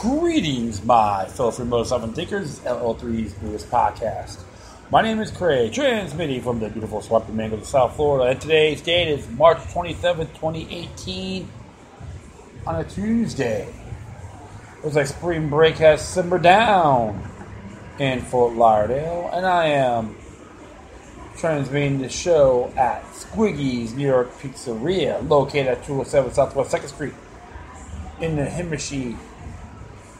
Greetings, my fellow free motor loving thinkers, LL3's newest podcast. My name is Craig, transmitting from the beautiful Swampy of South Florida, and today's date is March 27th, 2018, on a Tuesday. It looks like spring break has simmered down in Fort Lauderdale, and I am transmitting the show at Squiggy's New York Pizzeria, located at 207 Southwest 2nd Street in the Himmarshee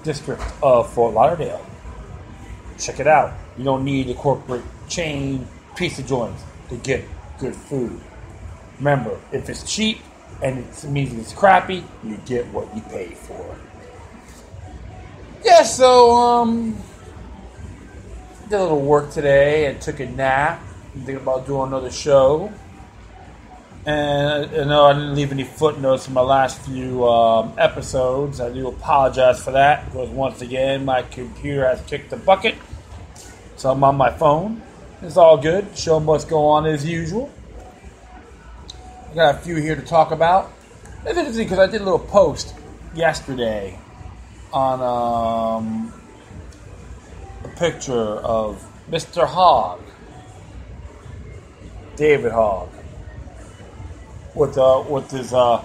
district of Fort Lauderdale. Check it out. You don't need a corporate chain pizza joints to get good food. Remember, if it's cheap and it means it's crappy, you get what you pay for. Yeah, so um did a little work today and took a nap. I'm thinking about doing another show. And I know I didn't leave any footnotes in my last few um, episodes. I do apologize for that because once again my computer has kicked the bucket. So I'm on my phone. It's all good. Show must go on as usual. I got a few here to talk about. It's interesting because I did a little post yesterday on um, a picture of Mr. Hogg, David Hogg with uh, with his uh,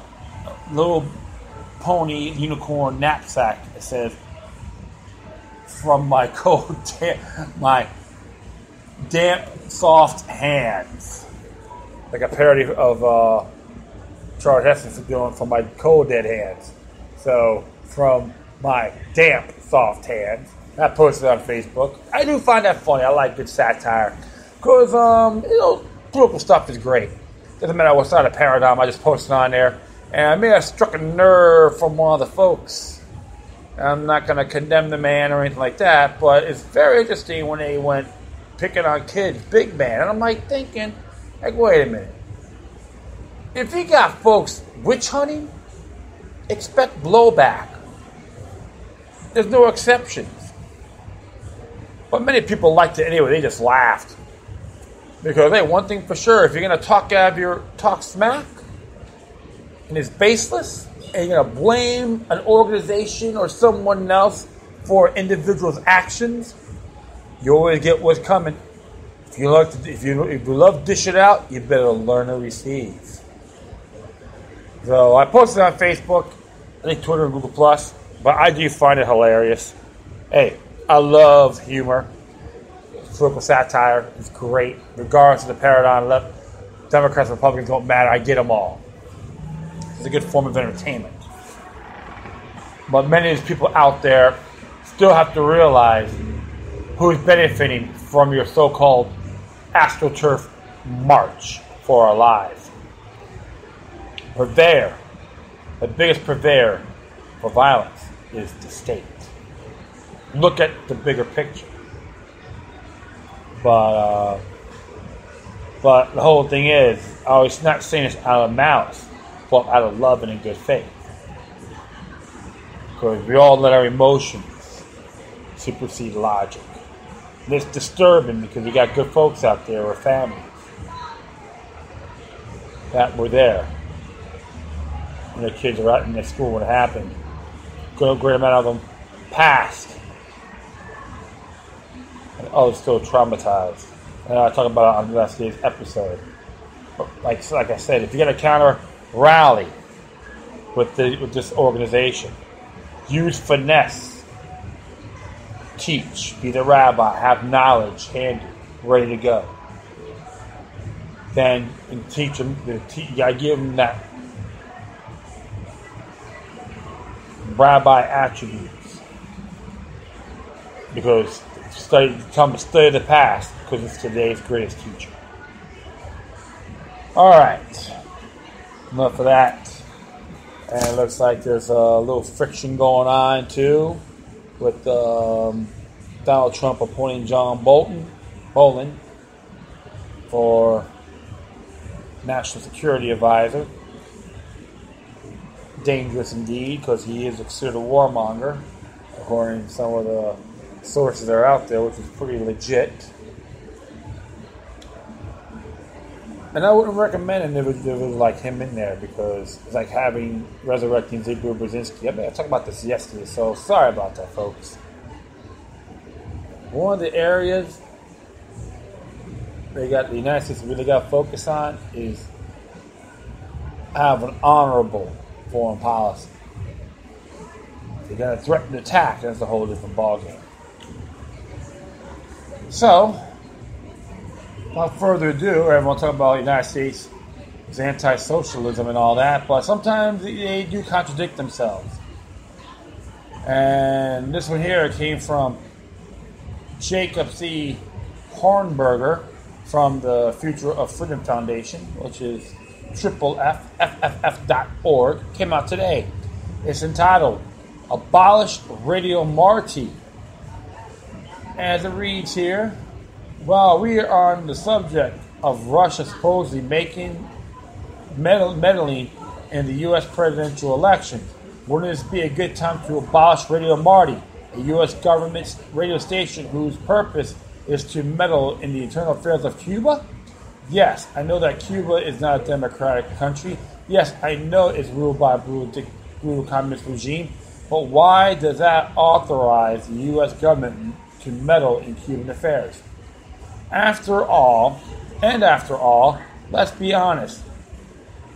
little pony unicorn knapsack that says "From my cold, da- my damp, soft hands," like a parody of uh, Charles Heston's doing "From my cold, dead hands." So from my damp, soft hands. I posted on Facebook. I do find that funny. I like good satire because um, you know political stuff is great. Doesn't matter what side of paradigm I just posted on there. And I may have struck a nerve from one of the folks. I'm not going to condemn the man or anything like that, but it's very interesting when they went picking on kids, big man. And I'm like thinking, like, wait a minute. If you got folks witch hunting, expect blowback. There's no exceptions. But many people liked it anyway, they just laughed. Because hey, one thing for sure, if you're gonna talk out of your talk smack and it's baseless, and you're gonna blame an organization or someone else for individuals' actions, you always get what's coming. If you like to, if you if you love dish it out, you better learn to receive. So I posted on Facebook, I think Twitter and Google Plus, but I do find it hilarious. Hey, I love humor political satire is great, regardless of the paradigm. Left, Democrats, Republicans don't matter. I get them all. It's a good form of entertainment. But many of these people out there still have to realize who's benefiting from your so-called astroturf march for our lives. Purveyor, the biggest purveyor for violence is the state. Look at the bigger picture. But uh, but the whole thing is, I was not saying this out of malice, but out of love and in good faith. Because we all let our emotions supersede logic. And it's disturbing because we got good folks out there or families that were there when their kids were out in their school when it happened. A great amount of them passed and oh, others still traumatized. And I talk about it on last day's episode. But like like I said, if you're gonna counter rally with the with this organization, use finesse, teach, be the rabbi, have knowledge handy, ready to go. Then and teach them. Gotta give them that rabbi attributes because study, to study the past because it's today's greatest teacher. All right, enough of that. And it looks like there's a little friction going on too with um, Donald Trump appointing John Bolton, Bolin for National Security Advisor. Dangerous indeed because he is a considered a warmonger, according to some of the sources are out there, which is pretty legit. and I wouldn't recommend it if it, was like him in there because it's like having resurrecting Zbigniew Brzezinski. I mean, I talked about this yesterday, so sorry about that, folks. One of the areas they got the United States really got to focus on is have an honorable foreign policy. They're going to threaten attack. That's a whole different ballgame. So, without further ado, everyone talk about the United States is anti-socialism and all that, but sometimes they do contradict themselves. And this one here came from Jacob C. Hornberger from the Future of Freedom Foundation, which is triple fff.org, came out today. It's entitled Abolish Radio Marti. As it reads here, while we are on the subject of Russia supposedly making meddling in the U.S. presidential election, wouldn't this be a good time to abolish Radio Marti, a U.S. government radio station whose purpose is to meddle in the internal affairs of Cuba? Yes, I know that Cuba is not a democratic country. Yes, I know it's ruled by a brutal, brutal communist regime. But why does that authorize the U.S. government to meddle in Cuban affairs? After all, and after all, let's be honest.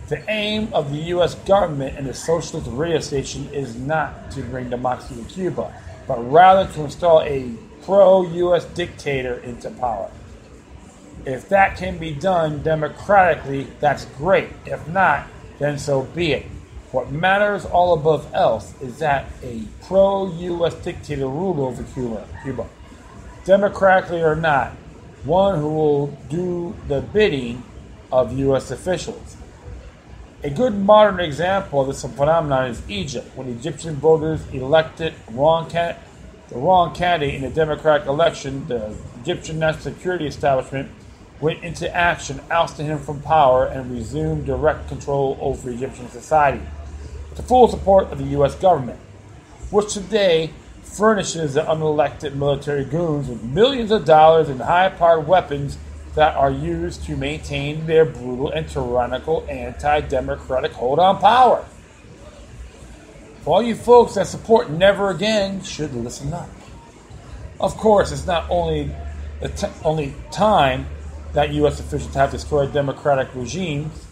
The aim of the U.S. government and the socialist radio station is not to bring democracy to Cuba, but rather to install a pro U.S. dictator into power. If that can be done democratically, that's great. If not, then so be it. What matters all above else is that a pro U.S. dictator rule over Cuba, Cuba, democratically or not, one who will do the bidding of U.S. officials. A good modern example of this phenomenon is Egypt, when Egyptian voters elected wrong the wrong candidate in the democratic election. The Egyptian national security establishment went into action, ousting him from power, and resumed direct control over Egyptian society, with the full support of the U.S. government, which today furnishes the unelected military goons with millions of dollars in high powered weapons that are used to maintain their brutal and tyrannical anti democratic hold on power. For all you folks that support Never Again should listen up. Of course, it's not only the t- only time that U.S. officials have destroyed democratic regimes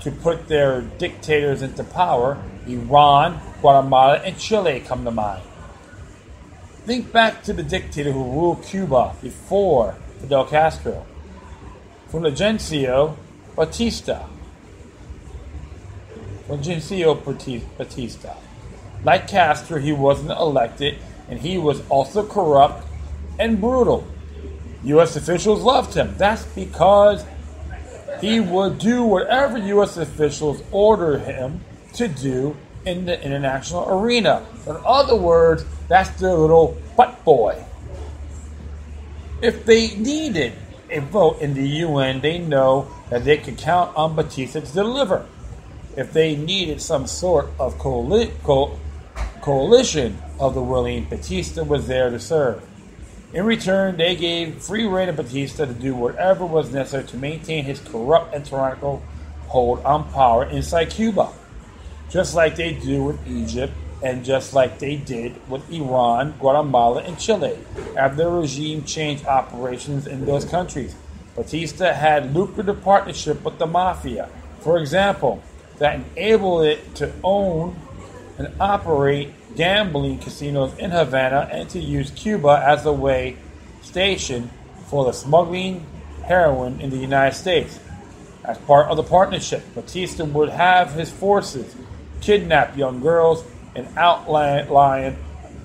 to put their dictators into power. Iran, Guatemala, and Chile come to mind. Think back to the dictator who ruled Cuba before Fidel Castro. Fulgencio Batista. Fulgencio Batista. Like Castro, he wasn't elected, and he was also corrupt and brutal. U.S. officials loved him. That's because he would do whatever U.S. officials order him to do in the international arena. In other words, that's their little butt boy. If they needed a vote in the UN, they know that they could count on Batista to deliver. If they needed some sort of coali- co- coalition of the willing, Batista was there to serve. In return, they gave free rein to Batista to do whatever was necessary to maintain his corrupt and tyrannical hold on power inside Cuba, just like they do with Egypt and just like they did with Iran, Guatemala, and Chile after the regime changed operations in those countries. Batista had lucrative partnership with the mafia, for example, that enabled it to own and operate gambling casinos in Havana and to use Cuba as a way station for the smuggling heroin in the United States. As part of the partnership, Batista would have his forces kidnap young girls in outlying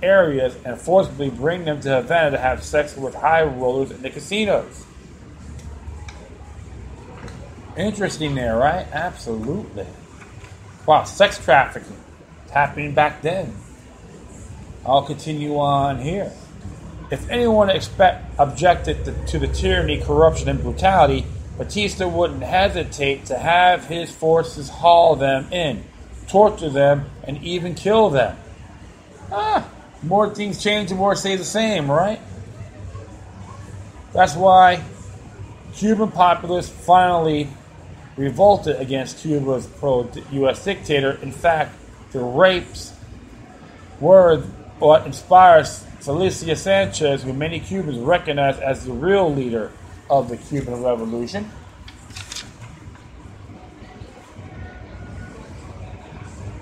areas and forcibly bring them to Havana to have sex with high rollers in the casinos. Interesting there, right? Absolutely. Wow, sex trafficking happening back then. I'll continue on here. If anyone expect, objected to, to the tyranny, corruption, and brutality, Batista wouldn't hesitate to have his forces haul them in, torture them, and even kill them. Ah, more things change and more stay the same, right? That's why Cuban populace finally revolted against Cuba's pro US dictator. In fact, the rapes were what inspired Celicia Sanchez, who many Cubans recognize as the real leader of the Cuban Revolution.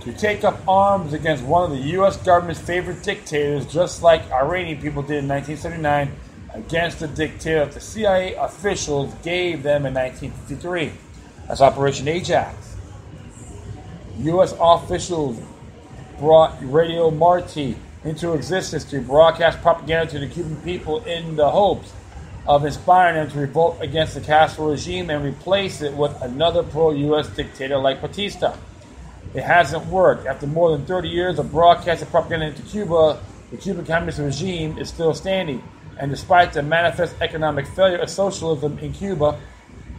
To take up arms against one of the U.S. government's favorite dictators, just like Iranian people did in 1979 against the dictator that the CIA officials gave them in 1953. That's Operation Ajax. U.S. officials brought Radio Marti into existence to broadcast propaganda to the Cuban people in the hopes of inspiring them to revolt against the Castro regime and replace it with another pro US dictator like Batista. It hasn't worked. After more than 30 years of broadcasting propaganda into Cuba, the Cuban Communist regime is still standing. And despite the manifest economic failure of socialism in Cuba,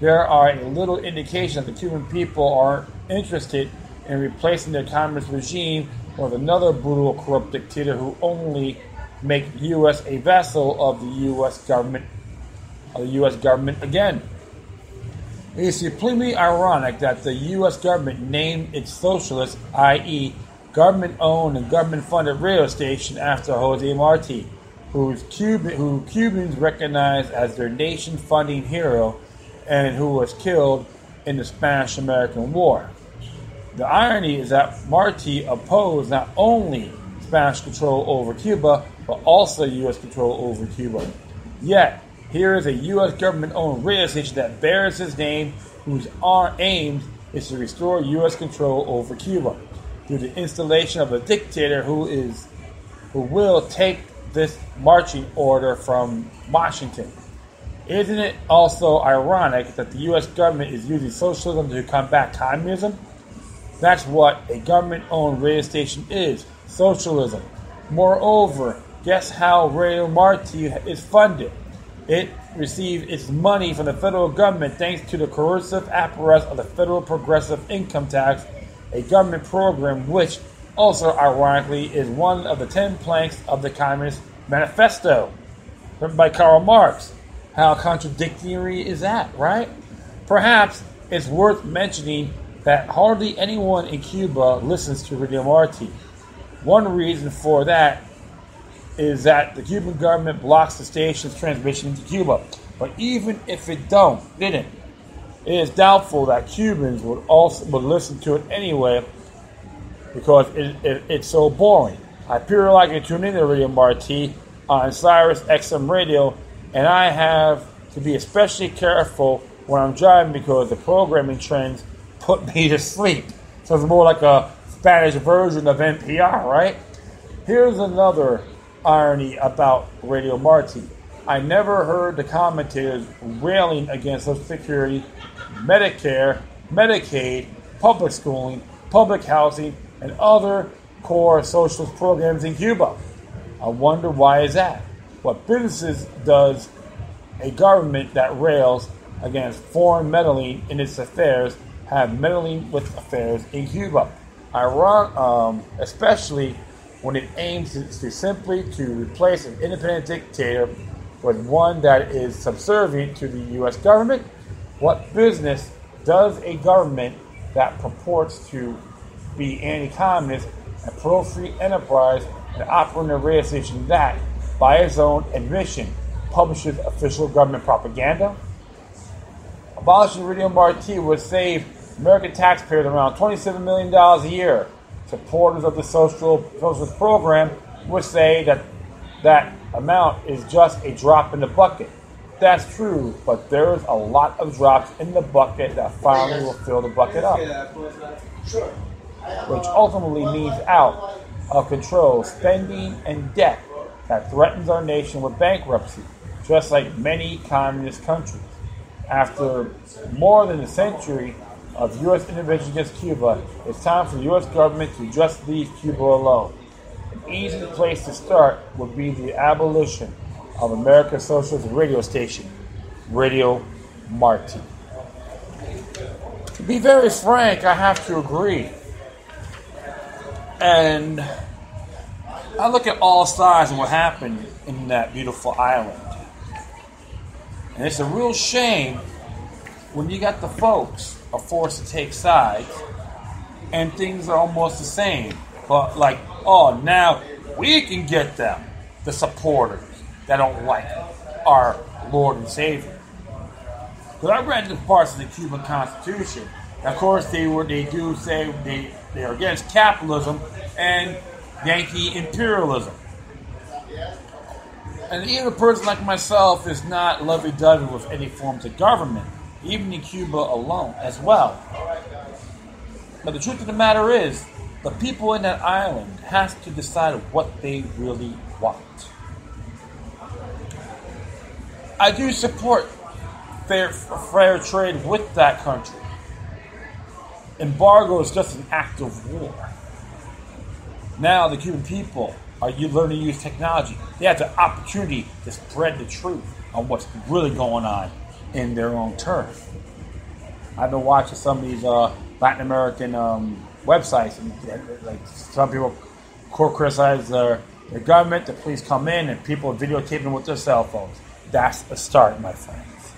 there are little indication that the Cuban people are interested in replacing their communist regime with another brutal, corrupt dictator who only make U.S. a vessel of the U.S. government, of the U.S. government again. It is supremely ironic that the U.S. government named its socialist, i.e., government-owned and government-funded radio station after Jose Marti, Cuban, who Cubans recognize as their nation-funding hero and who was killed in the Spanish-American War. The irony is that Marti opposed not only Spanish control over Cuba, but also U.S. control over Cuba. Yet, here is a U.S. government owned radio station that bears his name, whose aim is to restore U.S. control over Cuba through the installation of a dictator who is who will take this marching order from Washington. Isn't it also ironic that the U.S. government is using socialism to combat communism? That's what a government owned radio station is socialism. Moreover, guess how Radio Marti is funded? It received its money from the federal government thanks to the coercive apparatus of the Federal Progressive Income Tax, a government program which also, ironically, is one of the ten planks of the Communist Manifesto, written by Karl Marx. How contradictory is that, right? Perhaps it's worth mentioning that hardly anyone in Cuba listens to Radio Marti. One reason for that is that the Cuban government blocks the station's transmission to Cuba. But even if it don't, didn't, it is doubtful that Cubans would also would listen to it anyway because it, it, it's so boring. I periodically tune in to Radio Marti on Sirius XM radio, and I have to be especially careful when I'm driving because the programming trends put me to sleep. So it's more like a Spanish version of NPR, right? Here's another irony about Radio Marti. I never heard the commentators railing against Social Security, Medicare, Medicaid, public schooling, public housing, and other core social programs in Cuba. I wonder why is that? What businesses does a government that rails against foreign meddling in its affairs have meddling with affairs in Cuba? Iran, um, especially when it aims to, simply to replace an independent dictator with one that is subservient to the U.S. government? What business does a government that purports to be anti-communist and pro-free enterprise and operating a radio station that, by its own admission, publishes official government propaganda? Abolishing Radio Marti would save American taxpayers around $27 million a year supporters of the social socialist program would say that that amount is just a drop in the bucket. That's true, but there's a lot of drops in the bucket that finally will fill the bucket up. Which ultimately means out of control spending and debt that threatens our nation with bankruptcy, just like many communist countries. After more than a century of U.S. intervention against Cuba, it's time for the U.S. government to just leave Cuba alone. An easy place to start would be the abolition of America's socialist radio station, Radio Marti. To be very frank, I have to agree. And I look at all sides and what happened in that beautiful island. And it's a real shame when you got the folks are forced to take sides and things are almost the same. But like, oh, now we can get them, the supporters that don't like our Lord and Savior. Because I read the parts of the Cuban Constitution. Of course, they were they do say they they are against capitalism and Yankee imperialism. And even a person like myself is not lovey-dovey with any forms of government, even in Cuba alone as well. But the truth of the matter is, the people in that island has to decide what they really want. I do support fair, fair trade with that country. Embargo is just an act of war. Now the Cuban people are you learning to use technology. They have the opportunity to spread the truth on what's really going on in their own turf. I've been watching some of these uh, Latin American um, websites, and like some people criticize their, their government. The police come in, and people are videotaping with their cell phones. That's a start, my friends.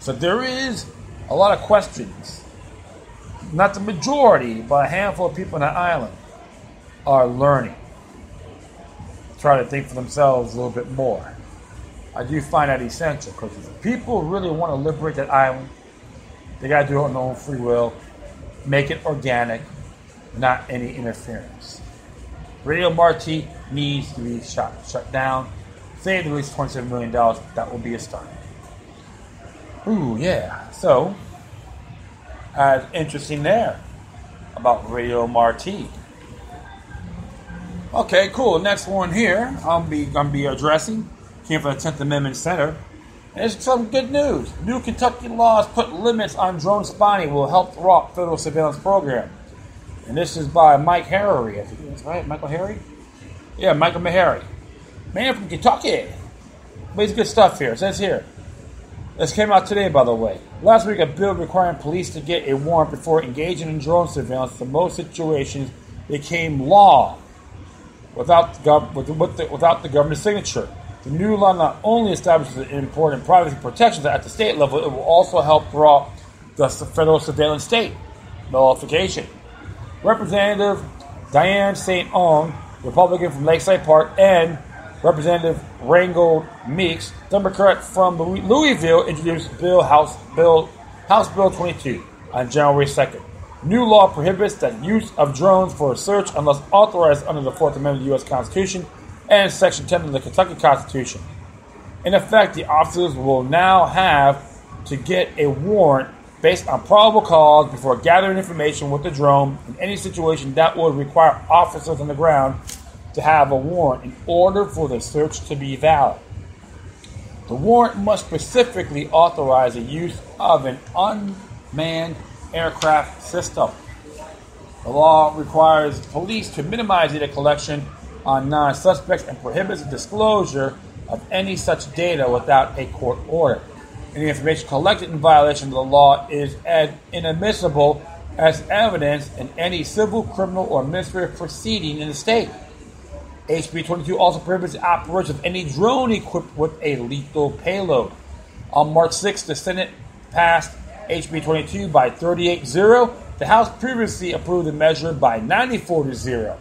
So there is a lot of questions. Not the majority, but a handful of people on the island are learning. Try to think for themselves a little bit more. I do find that essential because if people really want to liberate that island, they got to do it on their own free will, make it organic, not any interference. Radio Marti needs to be shut shut down. Save at least $27 million. That will be a start. Ooh, yeah. So, uh, interesting there about Radio Marti. Okay, cool. Next one here, I'll be gonna be addressing came from the Tenth Amendment Center. And it's some good news. New Kentucky laws put limits on drone spying will help thwart federal surveillance program. And this is by Mike Harry. I think that's right, Michael Harry. Yeah, Michael Maharrey. Man from Kentucky. But good stuff here. It says here. This came out today, by the way. Last week, a bill requiring police to get a warrant before engaging in drone surveillance for most situations became law without the, gov- without the government signature. The new law not only establishes important privacy protections at the state level, it will also help thwart the federal surveillance state nullification. Representative Diane St. Onge, Republican from Lakeside Park, and Representative Reginald Meeks, Democrat from Louisville, introduced Bill House Bill House Bill 22 on January 2nd. New law prohibits the use of drones for search unless authorized under the Fourth Amendment of the U.S. Constitution and Section 10 of the Kentucky Constitution. In effect, the officers will now have to get a warrant based on probable cause before gathering information with the drone in any situation that would require officers on the ground to have a warrant in order for the search to be valid. The warrant must specifically authorize the use of an unmanned aircraft system. The law requires police to minimize data collection on non suspects and prohibits the disclosure of any such data without a court order. Any information collected in violation of the law is as inadmissible as evidence in any civil, criminal, or administrative proceeding in the state. HB 22 also prohibits the operation of any drone equipped with a lethal payload. On March 6, the Senate passed HB 22 by 38 0. The House previously approved the measure by 94 0.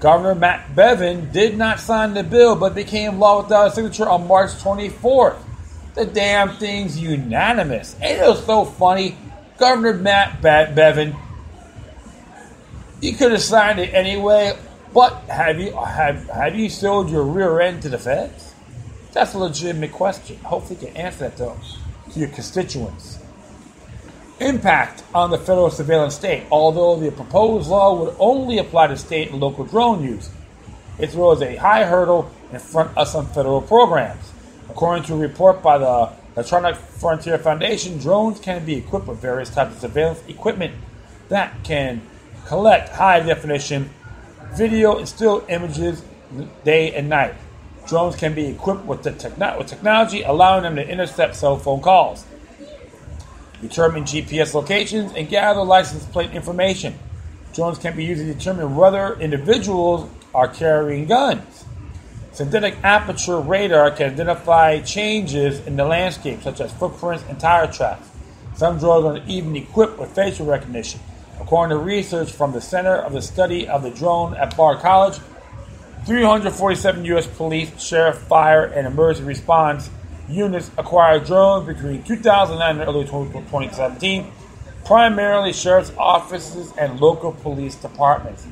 Governor Matt Bevin did not sign the bill but became law without a signature on March 24th. The damn thing's unanimous. It so funny? Governor Matt Be- Bevin, you could have signed it anyway, but have you have have you sold your rear end to the feds? That's a legitimate question. Hopefully, you can answer that to, to your constituents. Impact on the federal surveillance state. Although the proposed law would only apply to state and local drone use, it throws a high hurdle in front of some federal programs. According to a report by the Electronic Frontier Foundation, drones can be equipped with various types of surveillance equipment that can collect high definition video and still images day and night. Drones can be equipped with, the techno- with technology allowing them to intercept cell phone calls determine GPS locations, and gather license plate information. Drones can be used to determine whether individuals are carrying guns. Synthetic aperture radar can identify changes in the landscape, such as footprints and tire tracks. Some drones are even equipped with facial recognition. According to research from the Center of the Study of the Drone at Bard College, 347 U.S. police, sheriff, fire, and emergency response units acquired drones between 2009 and early 2017, primarily sheriff's offices and local police departments.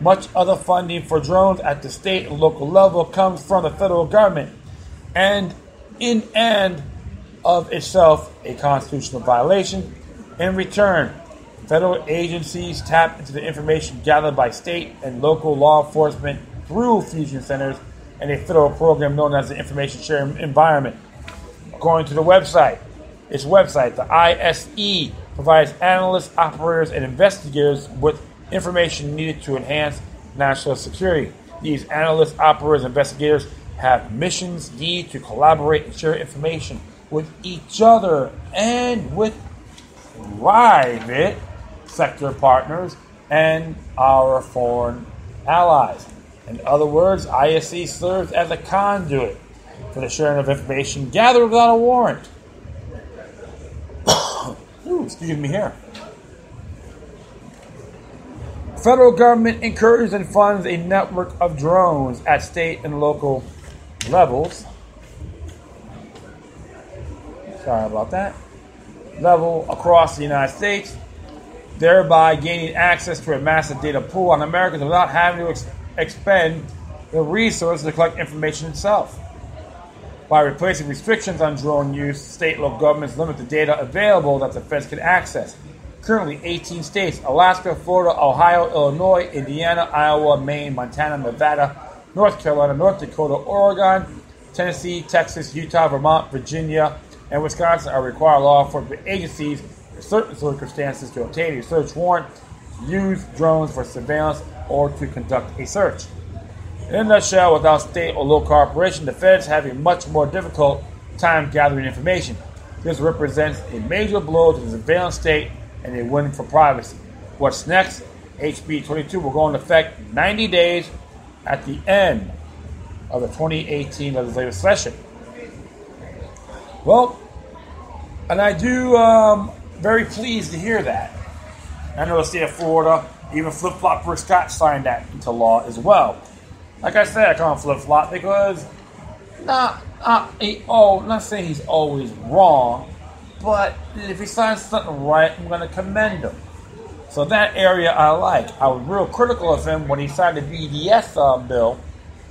Much other funding for drones at the state and local level comes from the federal government, and in and of itself a constitutional violation. In return, federal agencies tap into the information gathered by state and local law enforcement through fusion centers and a federal program known as the Information Sharing Environment. According to the website, its website, the ISE provides analysts, operators, and investigators with information needed to enhance national security. These analysts, operators, and investigators have missions need to collaborate and share information with each other and with private sector partners and our foreign allies. In other words, ISE serves as a conduit for the sharing of information gathered without a warrant. Ooh, excuse me here. Federal government encourages and funds a network of drones at state and local levels. Sorry about that. Level across the United States, thereby gaining access to a massive data pool on Americans without having to expend the resources to collect information itself. By replacing restrictions on drone use, state and local governments limit the data available that the feds can access. Currently, 18 states Alaska, Florida, Ohio, Illinois, Indiana, Iowa, Maine, Montana, Nevada, North Carolina, North Dakota, Oregon, Tennessee, Texas, Utah, Vermont, Virginia, and Wisconsin are required law enforcement agencies in certain circumstances to obtain a search warrant, use drones for surveillance, or to conduct a search. In a nutshell, without state or local cooperation, the feds have a much more difficult time gathering information. This represents a major blow to the surveillance state and a win for privacy. What's next? HB 22 will go into effect 90 days at the end of the 2018 legislative session. Well, and I do um, very pleased to hear that. I know the state of Florida, even Flip Flop for Scott signed that into law as well. Like I said, I call him Flip Flop because not, not he, oh, not saying he's always wrong, but if he signs something right, I'm going to commend him. So that area I like. I was real critical of him when he signed the BDS uh, bill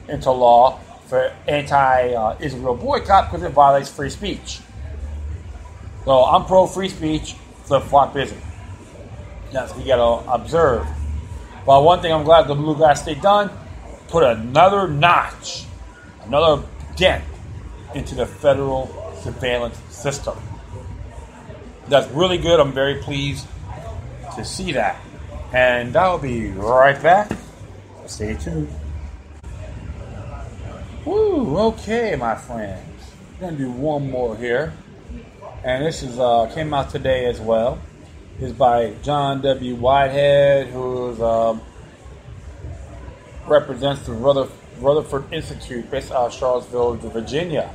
into law for anti-Israel boycott because it violates free speech. So I'm pro free speech. Flip flop isn't. That's you got to observe. But one thing I'm glad the bluegrass stayed done, put another notch, another dent into the federal surveillance system. That's really good. I'm very pleased to see that. And I'll be right back. Stay tuned. Woo, okay, my friends. Gonna do one more here. And this is uh, came out today as well. Is by John W. Whitehead, who um, represents the Rutherford, Rutherford Institute based out of Charlottesville, Virginia.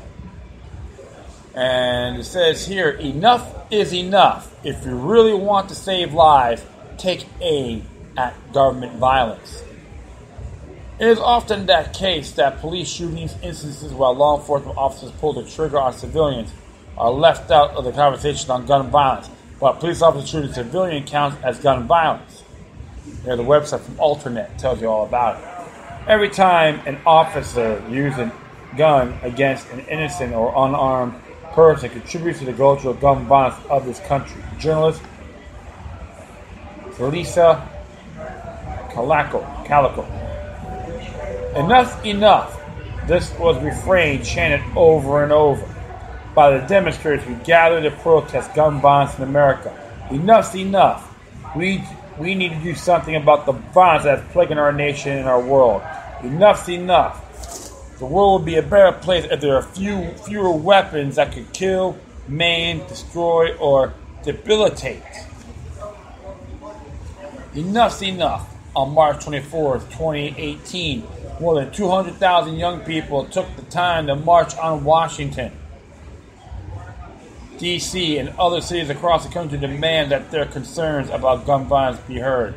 And it says here, enough is enough. If you really want to save lives, take aim at government violence. It is often that case that police shootings instances where law enforcement officers pull the trigger on civilians are left out of the conversation on gun violence, but police officers shooting civilian counts as gun violence. A website from Alternet tells you all about it. Every time an officer uses a gun against an innocent or unarmed person contributes to the cultural gun violence of this country. Journalist Lisa Calico. Calico. Enough, enough. This was refrain chanted over and over by the demonstrators who gathered to protest gun violence in America. Enough's enough. We we need to do something about the violence that's plaguing our nation and our world. Enough's enough. The world would be a better place if there are few fewer weapons that could kill, maim, destroy, or debilitate. Enough's enough. On March 24th, 2018, more than 200,000 young people took the time to march on Washington, D.C., and other cities across the country demand that their concerns about gun violence be heard.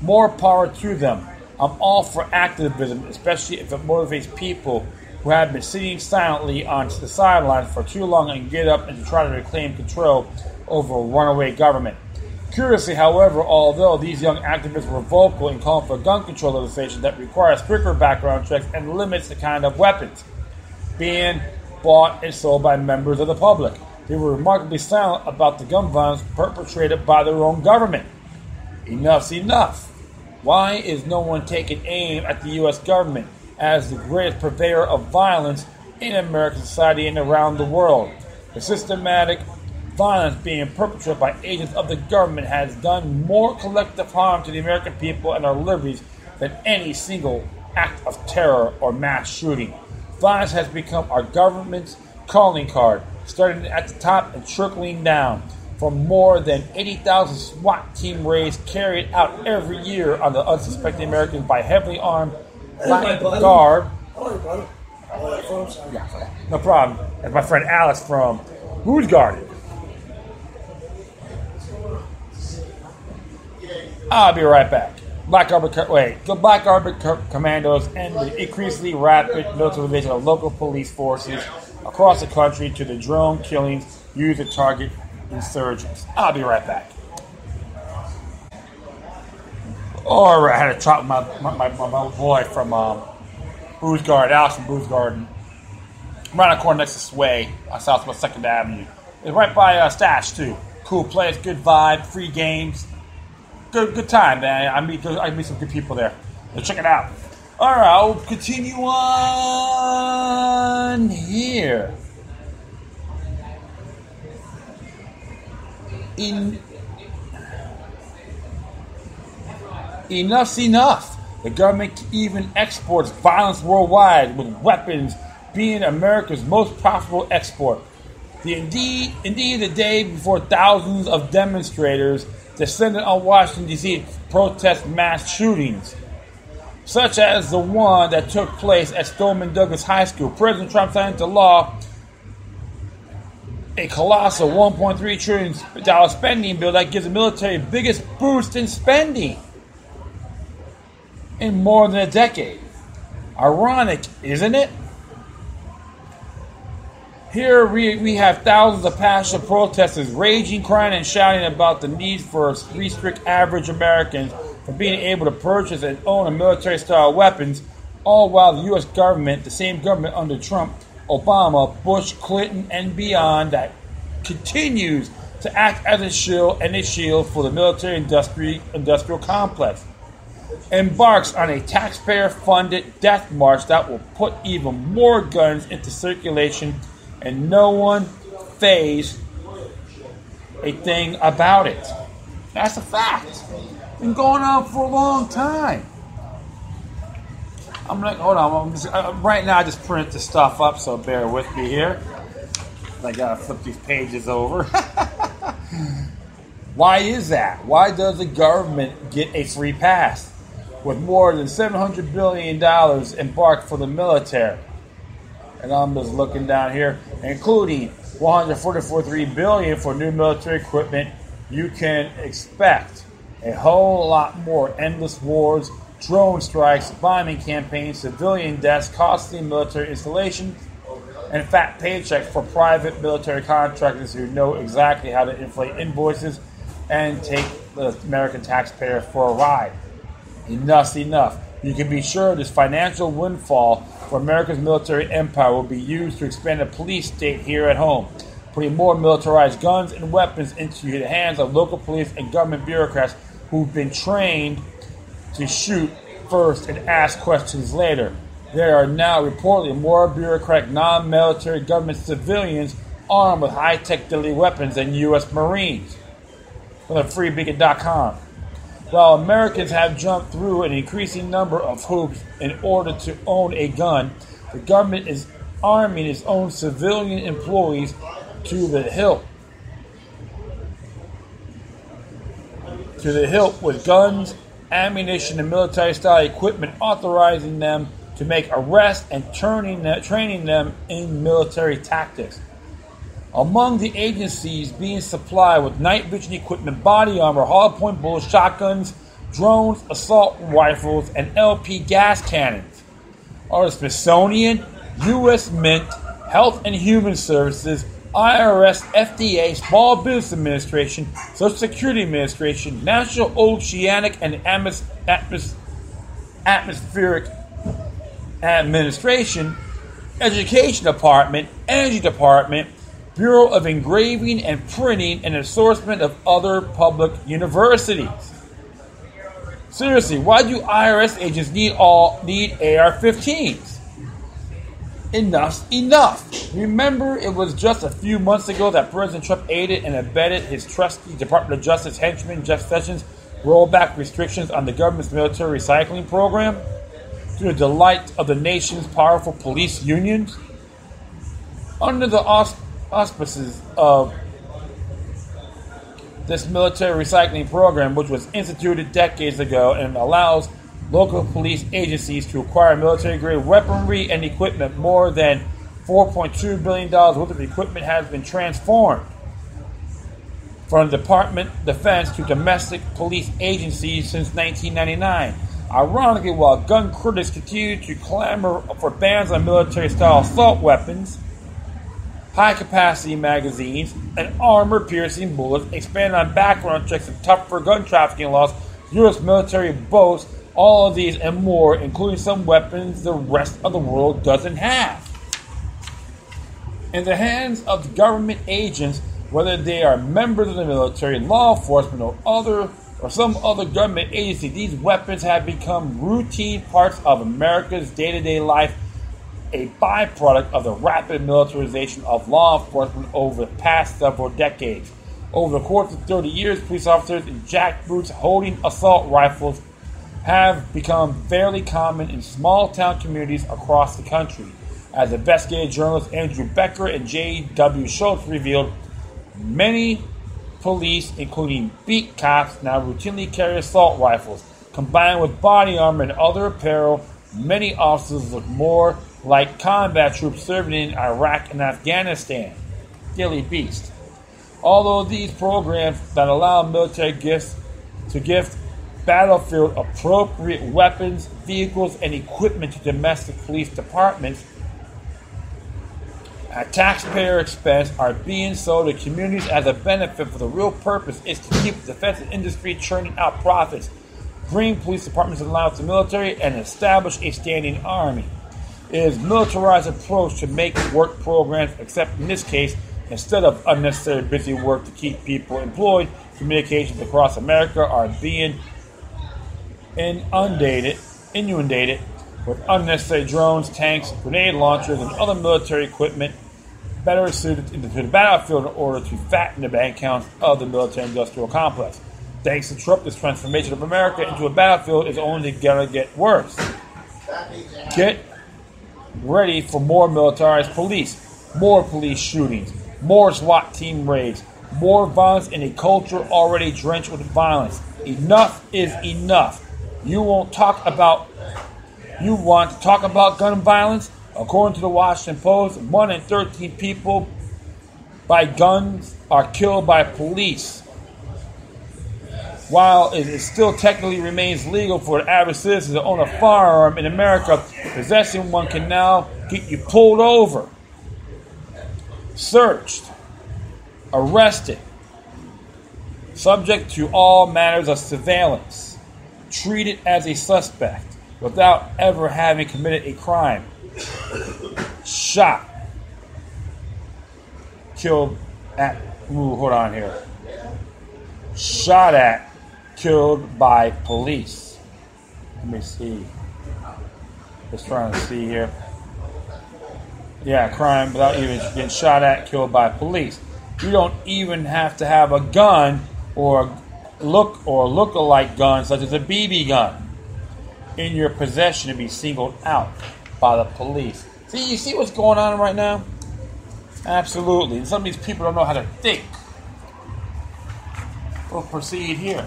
More power to them. I'm all for activism, especially if it motivates people who have been sitting silently on the sidelines for too long and get up and try to reclaim control over a runaway government. Curiously, however, although these young activists were vocal in calling for gun control legislation that requires stricter background checks and limits the kind of weapons being bought and sold by members of the public, they were remarkably silent about the gun violence perpetrated by their own government. Enough's enough. Why is no one taking aim at the U.S. government as the greatest purveyor of violence in American society and around the world? The systematic violence being perpetrated by agents of the government has done more collective harm to the American people and our liberties than any single act of terror or mass shooting. Violence has become our government's calling card, starting at the top and trickling down. From more than 80,000 SWAT team raids carried out every year on the unsuspecting Americans by heavily armed black guard. Yeah, no problem. That's my friend Alice from Booze Garden. I'll be right back. Black Arbor, wait, the Black Arbor Commandos and the increasingly rapid militarization of local police forces across the country to the drone killings used to target insurgents. I'll be right back. All right, I had to talk my my, my, my boy from um, Booze Garden, Alex from Booze Garden. Right on the corner next to Sway on Southwest Second Avenue. It's right by uh, Stash too. Cool place, good vibe, free games good good time, man. I meet I meet some good people there. So check it out. All right, I'll continue on here. In enough's enough. The government even exports violence worldwide, with weapons being America's most profitable export. The indeed, indeed, the day before thousands of demonstrators descended on Washington, D.C. to protest mass shootings, such as the one that took place at Stoneman Douglas High School. President Trump signed into law a colossal $1.3 trillion spending bill that gives the military biggest boost in spending in more than a decade. Ironic, isn't it? Here we, we have thousands of passionate protesters raging, crying, and shouting about the need for a restrict average Americans from being able to purchase and own a military style weapons, all while the U.S. government, the same government under Trump, Obama, Bush, Clinton, and beyond, that continues to act as a shield and a shield for the military industry, industrial complex, embarks on a taxpayer funded death march that will put even more guns into circulation and no one phased a thing about it. That's a fact. Been going on for a long time. I'm like, hold on. Just, uh, right now, I just printed the stuff up, so bear with me here. I gotta flip these pages over. Why is that? Why does the government get a free pass with more than $700 billion embarked for the military? and I'm just looking down here, including 144.3 billion for new military equipment. You can expect a whole lot more endless wars, drone strikes, bombing campaigns, civilian deaths, costly military installations, and fat paychecks for private military contractors who know exactly how to inflate invoices and take the American taxpayer for a ride. Enough's enough. You can be sure this financial windfall for America's military empire will be used to expand the police state here at home, putting more militarized guns and weapons into the hands of local police and government bureaucrats who've been trained to shoot first and ask questions later. There are now reportedly more bureaucratic, non military government civilians armed with high tech deadly weapons than U.S. Marines. From the freebeacon.com. While Americans have jumped through an increasing number of hoops in order to own a gun, the government is arming its own civilian employees to the hilt. To the hilt with guns, ammunition, and military style equipment, authorizing them to make arrests and turning, training them in military tactics. Among the agencies being supplied with night vision equipment, body armor, hollow point bullets, shotguns, drones, assault rifles, and LP gas cannons are the Smithsonian, U.S. Mint, Health and Human Services, IRS, FDA, Small Business Administration, Social Security Administration, National Oceanic and Atmos- Atmos- Atmospheric Administration, Education Department, Energy Department, Bureau of Engraving and Printing, and assortment of other public universities. Seriously, why do IRS agents need all need AR-15s? Enough's enough. Remember, it was just a few months ago that President Trump aided and abetted his trusty Department of Justice henchman Jeff Sessions roll back restrictions on the government's military recycling program to the delight of the nation's powerful police unions. Under the auspices of this military recycling program, which was instituted decades ago and allows local police agencies to acquire military grade weaponry and equipment. More than $4.2 billion worth of equipment has been transformed from Department Defense to domestic police agencies since 1999. Ironically, while gun critics continue to clamor for bans on military style assault weapons, high capacity magazines, and armor piercing bullets, expand on background checks and tougher gun trafficking laws, U.S. military boasts all of these and more, including some weapons the rest of the world doesn't have. In the hands of government agents, whether they are members of the military, law enforcement, or other or some other government agency, these weapons have become routine parts of America's day-to-day life, a byproduct of the rapid militarization of law enforcement over the past several decades. Over the course of 30 years, police officers in jackboots holding assault rifles have become fairly common in small town communities across the country. As investigative journalist Andrew Becker and J.W. Schulz revealed, many police, including beat cops, now routinely carry assault rifles. Combined with body armor and other apparel, many officers look more like combat troops serving in Iraq and Afghanistan. Daily Beast. Although these programs that allow military gifts to gift battlefield appropriate weapons, vehicles, and equipment to domestic police departments at taxpayer expense are being sold to communities as a benefit for the real purpose is to keep the defense industry churning out profits, bring police departments in line with the military, and establish a standing army. It is militarized approach to make work programs, except in this case, instead of unnecessary busy work to keep people employed, communications across America are being inundated, inundated with unnecessary drones, tanks, grenade launchers, and other military equipment better suited to the battlefield in order to fatten the bank accounts of the military industrial complex. Thanks to Trump, this transformation of America into a battlefield is only going to get worse. Get ready for more militarized police, more police shootings, more SWAT team raids, more violence in a culture already drenched with violence. Enough is enough. You won't talk about. You want to talk about gun violence? According to the Washington Post, one in 13 people by guns are killed by police. While it still technically remains legal for an average citizen to own a firearm in America, possessing one can now get you pulled over, searched, arrested, subject to all matters of surveillance treated as a suspect without ever having committed a crime. Shot. Killed at. Ooh, hold on here. Shot at. Killed by police. Let me see. Just trying to see here. Yeah, crime without even getting shot at, killed by police. You don't even have to have a gun or look or look-alike gun, such as a BB gun, in your possession to be singled out by the police. See, you see what's going on right now? Absolutely. And some of these people don't know how to think. We'll proceed here.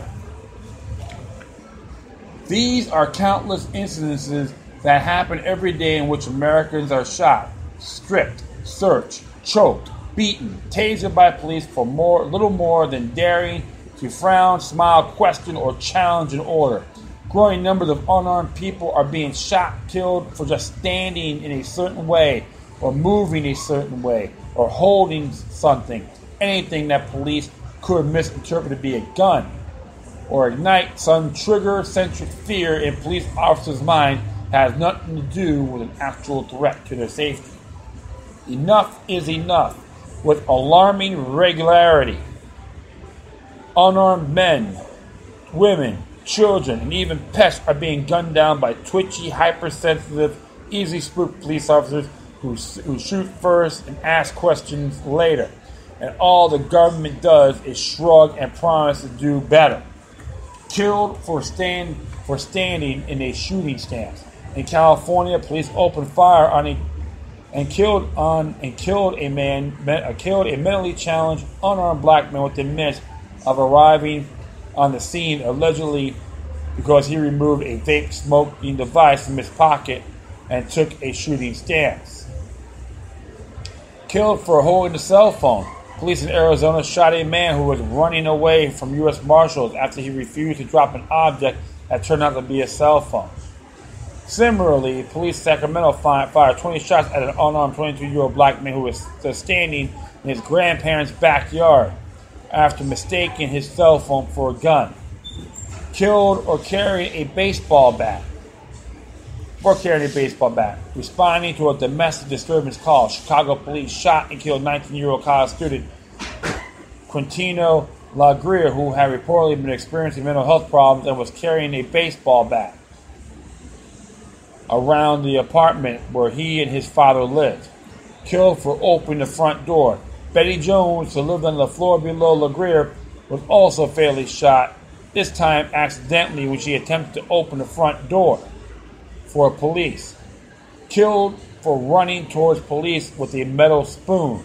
These are countless incidences that happen every day in which Americans are shot, stripped, searched, choked, beaten, tasered by police for more, little more than daring to frown, smile, question, or challenge an order. Growing numbers of unarmed people are being shot, killed for just standing in a certain way, or moving a certain way, or holding something, anything that police could misinterpret to be a gun, or ignite some trigger centric fear in police officers' mind has nothing to do with an actual threat to their safety. Enough is enough with alarming regularity. Unarmed men, women, children, and even pets are being gunned down by twitchy, hypersensitive, easy spooked police officers who, who shoot first and ask questions later. And all the government does is shrug and promise to do better. Killed for, stand, for standing in a shooting stance. In California, police opened fire on a and killed on and killed a man, uh, killed a mentally challenged, unarmed black man within minutes of arriving on the scene, allegedly because he removed a vape smoking device from his pocket and took a shooting stance. Killed for holding a cell phone. Police in Arizona shot a man who was running away from U.S. Marshals after he refused to drop an object that turned out to be a cell phone. Similarly, police in Sacramento fired 20 shots at an unarmed 22 year old black man who was standing in his grandparents' backyard after mistaking his cell phone for a gun. Killed or carrying a baseball bat. For carrying a baseball bat. Responding to a domestic disturbance call, Chicago police shot and killed 19 year old college student Quintino LeGrier, who had reportedly been experiencing mental health problems and was carrying a baseball bat around the apartment where he and his father lived. Killed for opening the front door. Betty Jones, who lived on the floor below LeGrier, was also fatally shot, this time accidentally when she attempted to open the front door for police. Killed for running towards police with a metal spoon.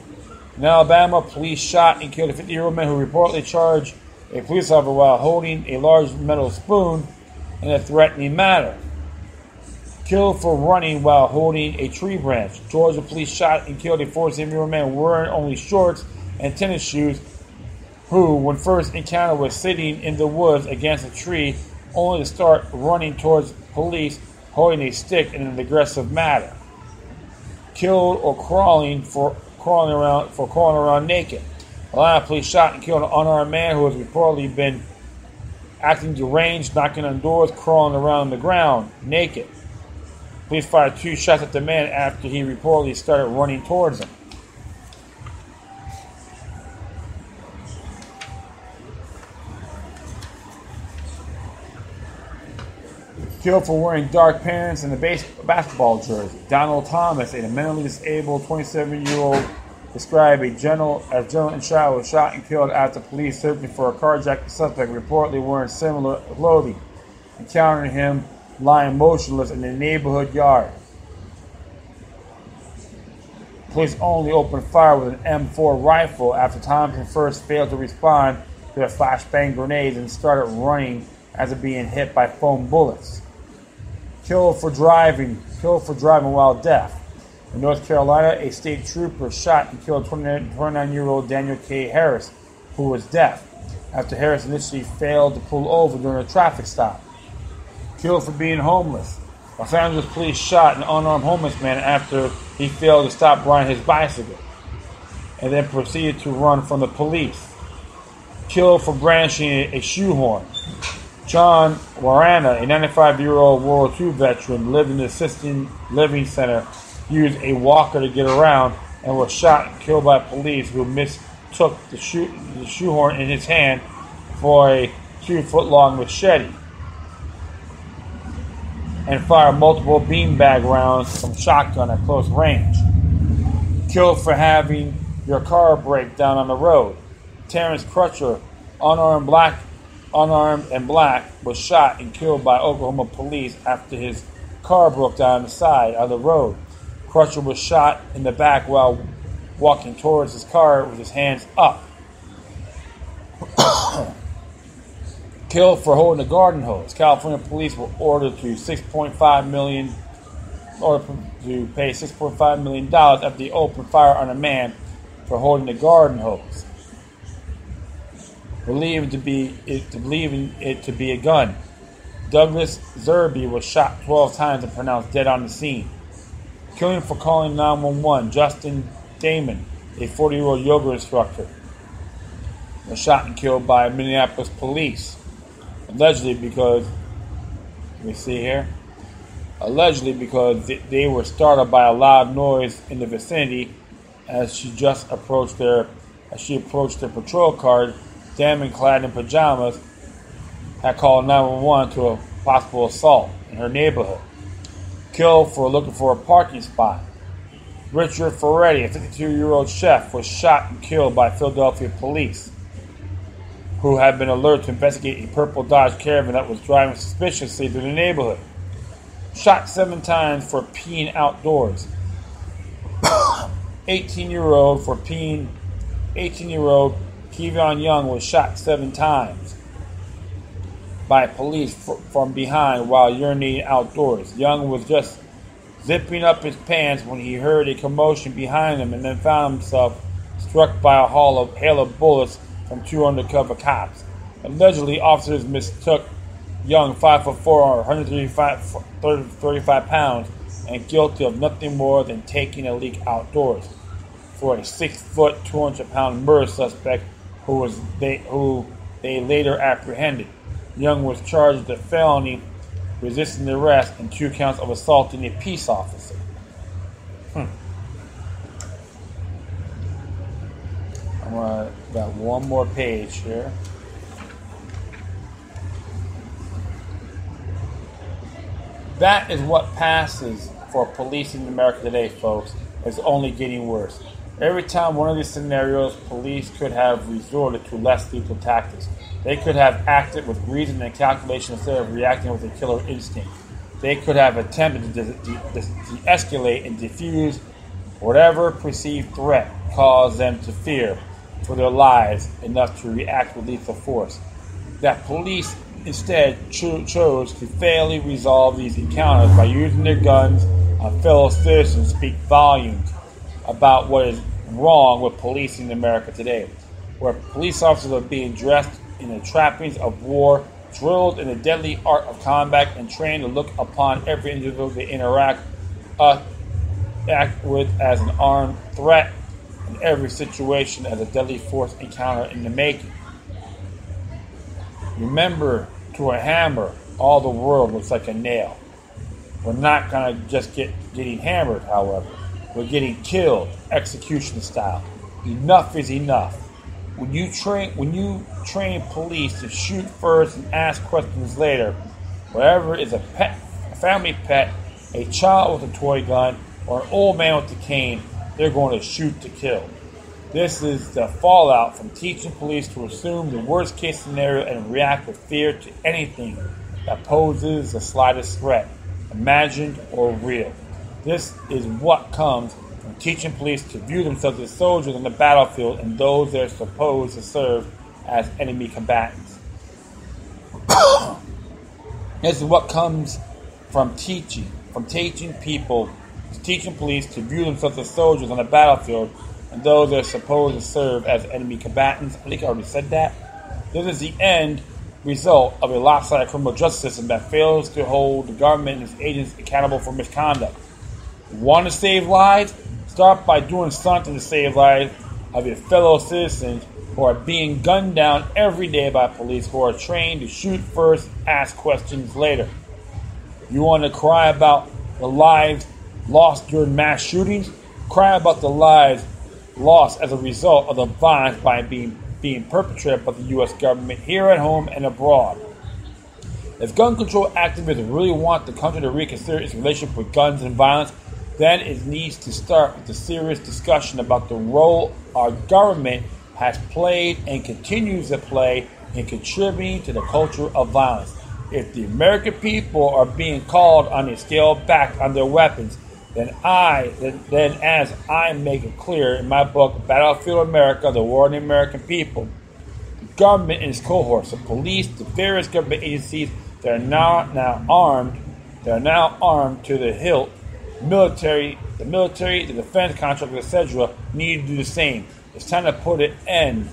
In Alabama, police shot and killed a 50 year old man who reportedly charged a police officer while holding a large metal spoon in a threatening manner killed for running while holding a tree branch. Georgia police shot and killed a 47 year old man wearing only shorts and tennis shoes who, when first encountered, was sitting in the woods against a tree only to start running towards police holding a stick in an aggressive manner. Killed or crawling for crawling around for crawling around naked. Atlanta police shot and killed an unarmed man who has reportedly been acting deranged, knocking on doors, crawling around the ground naked. Police fired two shots at the man after he reportedly started running towards them. Killed for wearing dark pants and a base- basketball jersey. Donald Thomas, a mentally disabled 27-year-old, described a general as General in Shaw was shot and killed after police searching for a carjacking suspect reportedly wearing similar clothing, encountering him lying motionless in the neighborhood yard. Police only opened fire with an M4 rifle after Thompson first failed to respond to the flashbang grenades and started running as it being hit by foam bullets. Killed for driving, killed for driving while deaf. In North Carolina, a state trooper shot and killed 29 year old Daniel K. Harris, who was deaf, after Harris initially failed to pull over during a traffic stop killed for being homeless. Los Angeles police shot an unarmed homeless man after he failed to stop riding his bicycle and then proceeded to run from the police. Killed for brandishing a shoehorn. John Warana, a 95 year old World War II veteran, lived in the assisted living center, used a walker to get around, and was shot and killed by police who mistook the, shoe, the shoehorn in his hand for a two foot long machete and fire multiple beanbag rounds from shotgun at close range. Killed for having your car break down on the road. Terrence Crutcher, unarmed black, unarmed and black, was shot and killed by Oklahoma police after his car broke down on the side of the road. Crutcher was shot in the back while walking towards his car with his hands up. Killed for holding a garden hose. California police were ordered to 6.5 million order to pay $6.5 million after they opened fire on a man for holding a garden hose, believing to be it, to believing it to be a gun. Douglas Zerby was shot 12 times and pronounced dead on the scene. Killing for calling 911. Justin Damond, a 40-year-old yoga instructor, was shot and killed by Minneapolis police, allegedly because we see here, allegedly because they were startled by a loud noise in the vicinity as she just approached their as she approached their patrol car. Damond, clad in pajamas, had called 911 to a possible assault in her neighborhood. Killed for looking for a parking spot. Richard Ferretti, a 52 year old chef, was shot and killed by Philadelphia police, who had been alerted to investigate a purple Dodge Caravan that was driving suspiciously through the neighborhood. Shot seven times for peeing outdoors. 18 year old for peeing. 18 year old Kevon Young was shot seven times by police from behind while urinating outdoors. Young was just zipping up his pants when he heard a commotion behind him and then found himself struck by a haul of, hail of bullets from two undercover cops. Allegedly, officers mistook Young, 5 foot 4 or 135 pounds, and guilty of nothing more than taking a leak outdoors for a 6 foot 200 pound murder suspect who was they who they later apprehended. Young was charged with a felony resisting arrest and two counts of assaulting a peace officer. Hmm. I'm gonna got one more page here. That is what passes for policing in America today, folks. It's only getting worse. Every time one of these scenarios, police could have resorted to less lethal tactics. They could have acted with reason and calculation instead of reacting with a killer instinct. They could have attempted to de- de- escalate and defuse whatever perceived threat caused them to fear for their lives enough to react with lethal force. That police instead cho- chose to fairly resolve these encounters by using their guns on fellow citizens speak volumes about what is wrong with policing in America today, where police officers are being dressed in the trappings of war, drilled in the deadly art of combat, and trained to look upon every individual they interact uh, act with as an armed threat, in every situation as a deadly force encounter in the making. Remember, to a hammer, all the world looks like a nail. We're not gonna just get getting hammered, however. We're getting killed, execution style. Enough is enough. When you train when you train police to shoot first and ask questions later, whatever is a pet, a family pet, a child with a toy gun, or an old man with a cane, they're going to shoot to kill. This is the fallout from teaching police to assume the worst case scenario and react with fear to anything that poses the slightest threat, imagined or real. This is what comes from teaching police to view themselves as soldiers on the battlefield and those they're supposed to serve as enemy combatants. this is what comes from teaching, from teaching people, teaching police to view themselves as soldiers on the battlefield and those they're supposed to serve as enemy combatants. I think I already said that. This is the end result of a lopsided criminal justice system that fails to hold the government and its agents accountable for misconduct. Want to save lives? Start by doing something to save lives of your fellow citizens who are being gunned down every day by police who are trained to shoot first, ask questions later. You want to cry about the lives lost during mass shootings? Cry about the lives lost as a result of the violence by being, being perpetrated by the U.S. government here at home and abroad. If gun control activists really want the country to reconsider its relationship with guns and violence, then it needs to start with a serious discussion about the role our government has played and continues to play in contributing to the culture of violence. If the American people are being called on to scale back on their weapons, then I, then, as I make it clear in my book, Battlefield America, The War on the American People, the government and its cohorts, the police, the various government agencies, they're now now armed, they're now armed to the hilt Military, the military, the defense contractors, etc., need to do the same. It's time to put an end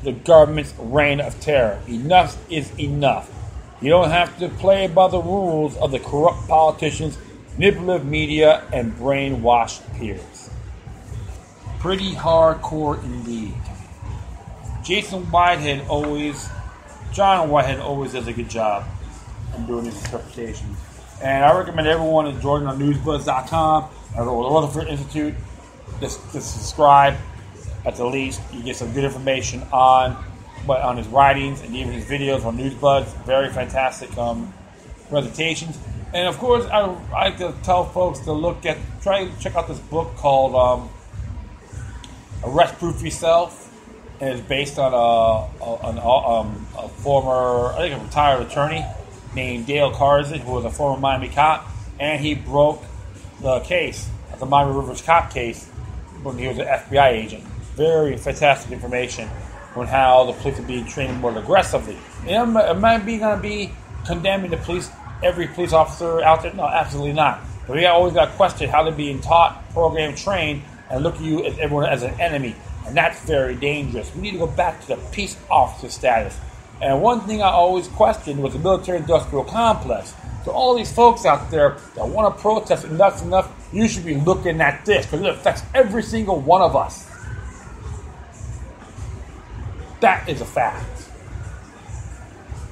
to the government's reign of terror. Enough is enough. You don't have to play by the rules of the corrupt politicians, manipulative media, and brainwashed peers. Pretty hardcore indeed. Jason Whitehead always, John Whitehead always does a good job in doing his interpretations. And I recommend everyone to join on newsbuzz.com or the Rutherford Institute. Just, just subscribe at the least. You get some good information on but on his writings and even his videos on Newsbuzz. Very fantastic um, presentations. And of course, I, I like to tell folks to look at, try to check out this book called um, Arrest Proof Yourself. And it's based on a, a, an, um, a former, I think a retired attorney named Dale Carson, who was a former Miami cop. And he broke the case, the Miami Rivers cop case, when he was an FBI agent. Very fantastic information on how the police are being trained more aggressively. And am I being going to be condemning the police, every police officer out there? No, absolutely not. But we always got to question how they're being taught, programmed, trained, and look at you as everyone as an enemy. And that's very dangerous. We need to go back to the peace officer status. And one thing I always questioned was the military industrial complex. So all these folks out there that want to protest enough's enough, you should be looking at this because it affects every single one of us. That is a fact.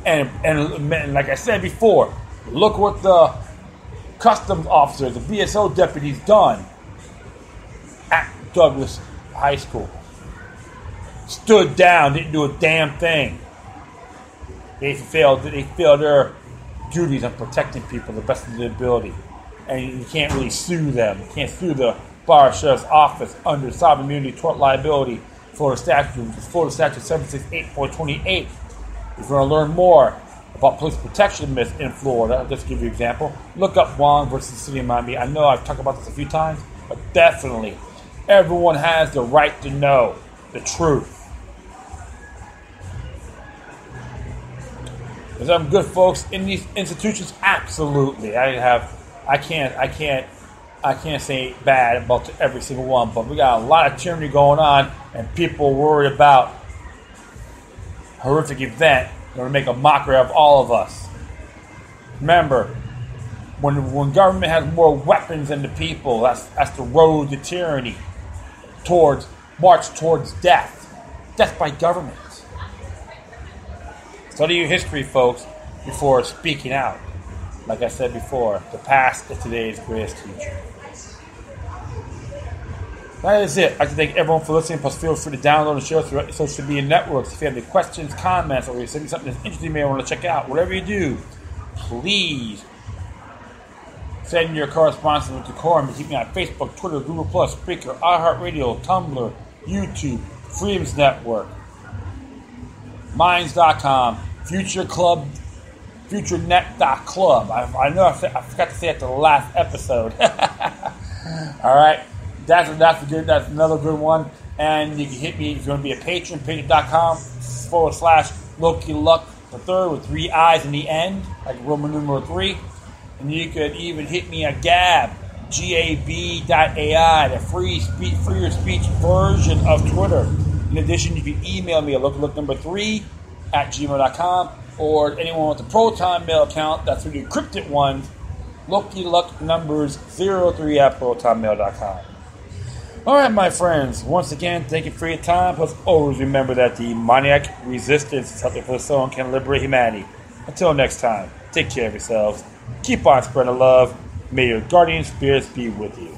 And, and, and like I said before, look what the customs officers, the BSO deputies done at Douglas High School. Stood down, didn't do a damn thing. They failed. They failed their duties on protecting people the best of their ability, and you can't really sue them. You can't sue the bar sheriff's office under sovereign immunity, tort liability, Florida statute, Florida statute 768.28. If you want to learn more about police protection myths in Florida, just to give you an example, look up Wong versus the City of Miami. I know I've talked about this a few times, but definitely, everyone has the right to know the truth. Is some good folks in these institutions? Absolutely. I have, I can't, I can't, I can't say bad about every single one, but we got a lot of tyranny going on, and people worried about horrific event going to make a mockery of all of us. Remember, when when government has more weapons than the people, that's that's the road to tyranny, towards march towards death, death by government. Study your history, folks, before speaking out. Like I said before, the past is today's greatest teacher. That is it. I'd like to thank everyone for listening. Plus, feel free to download and share through social media networks. If you have any questions, comments, or you're sending something that's interesting me, I want to check out, whatever you do, please send your correspondence with decorum. Keep me on Facebook, Twitter, Google Plus, Spreaker, iHeartRadio, Tumblr, YouTube, Freedoms Network, Minds.com, Future Club, FutureNet.club. I, I know I, I forgot to say it the last episode. All right, that's that's a good. That's another good one. And you can hit me if you want to be a patron. Patreon.com forward slash Loki Luck the third with three eyes in the end, like Roman numeral three. And you could even hit me at Gab, G-A-B.ai, the free speech, freer speech version of Twitter. In addition, you can email me at look number three at gmail.com or anyone with a Proton Mail account, that's the encrypted one, Loki Luck numbers 03 at protonmail.com. All right, my friends, once again, thank you for your time. Plus, always remember that demoniac resistance is something for the soul and can liberate humanity. Until next time, take care of yourselves. Keep on spreading love. May your guardian spirits be with you.